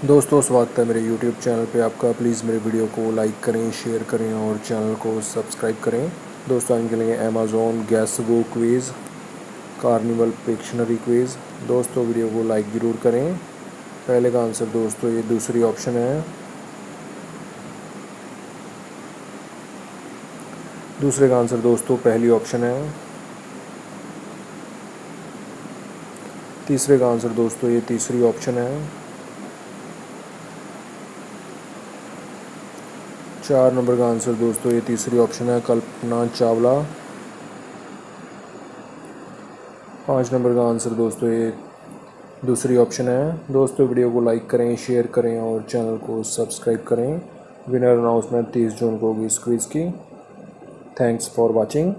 दोस्तों, स्वागत है मेरे यूट्यूब चैनल पे आपका। प्लीज़ मेरे वीडियो को लाइक करें शेयर करें और चैनल को सब्सक्राइब करें। दोस्तों, आज खेलेंगे अमेज़ोन गैस वो क्विज़ कार्निवल पिक्शनरी क्विज़ दोस्तों वीडियो को लाइक ज़रूर करें। पहले का आंसर दोस्तों, ये दूसरी ऑप्शन है। दूसरे का आंसर दोस्तों, पहली ऑप्शन है। तीसरे का आंसर दोस्तों, ये तीसरी ऑप्शन है। चार नंबर का आंसर दोस्तों, ये तीसरी ऑप्शन है, कल्पना चावला। पाँच नंबर का आंसर दोस्तों, ये दूसरी ऑप्शन है। दोस्तों, वीडियो को लाइक करें शेयर करें और चैनल को सब्सक्राइब करें। विनर अनाउंसमेंट तीस जून को होगी स्क्रीज की। Thanks for watching